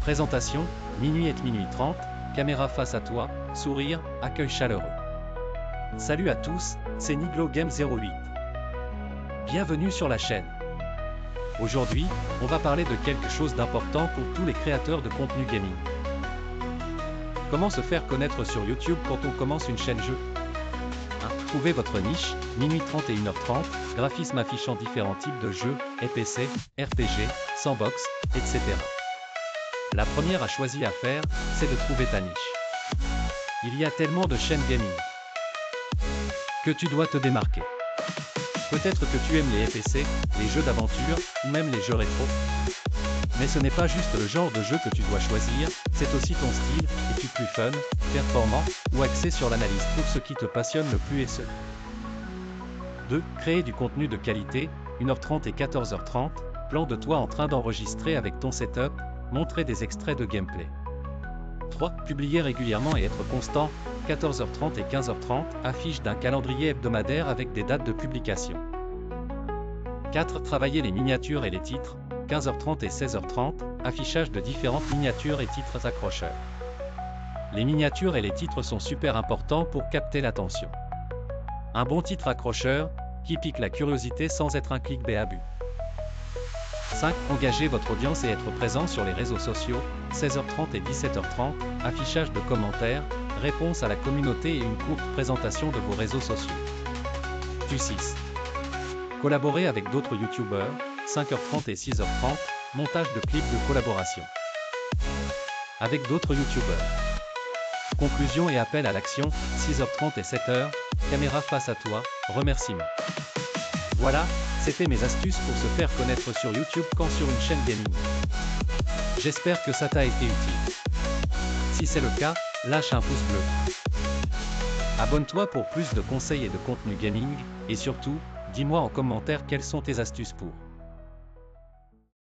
Présentation, minuit et minuit 30, caméra face à toi, sourire, accueil chaleureux. Salut à tous, c'est Niglo Game 08. Bienvenue sur la chaîne. Aujourd'hui, on va parler de quelque chose d'important pour tous les créateurs de contenu gaming. Comment se faire connaître sur YouTube quand on commence une chaîne jeu? 1. Trouvez votre niche, minuit 30 et 1h30, graphisme affichant différents types de jeux, EPC, RPG, sandbox, etc. La première à choisir à faire, c'est de trouver ta niche. Il y a tellement de chaînes gaming que tu dois te démarquer. Peut-être que tu aimes les FPC, les jeux d'aventure, ou même les jeux rétro. Mais ce n'est pas juste le genre de jeu que tu dois choisir, c'est aussi ton style, es-tu plus fun, performant, ou axé sur l'analyse pour ce qui te passionne le plus et ce. 2. Créer du contenu de qualité, 1h30 et 14h30, plan de toi en train d'enregistrer avec ton setup, montrer des extraits de gameplay. 3. Publier régulièrement et être constant, 14h30 et 15h30, affiche d'un calendrier hebdomadaire avec des dates de publication. 4. Travailler les miniatures et les titres, 15h30 et 16h30, affichage de différentes miniatures et titres accrocheurs. Les miniatures et les titres sont super importants pour capter l'attention. Un bon titre accrocheur, qui pique la curiosité sans être un clic béabus. 5. Engager votre audience et être présent sur les réseaux sociaux, 16h30 et 17h30, affichage de commentaires, réponse à la communauté et une courte présentation de vos réseaux sociaux. Du 6. Collaborer avec d'autres youtubeurs, 5h30 et 6h30, montage de clips de collaboration. Avec d'autres youtubeurs. Conclusion et appel à l'action, 6h30 et 7h, caméra face à toi, remerciements. Voilà, c'était mes astuces pour se faire connaître sur YouTube quand sur une chaîne gaming. J'espère que ça t'a été utile. Si c'est le cas, lâche un pouce bleu. Abonne-toi pour plus de conseils et de contenu gaming, et surtout, dis-moi en commentaire quelles sont tes astuces pour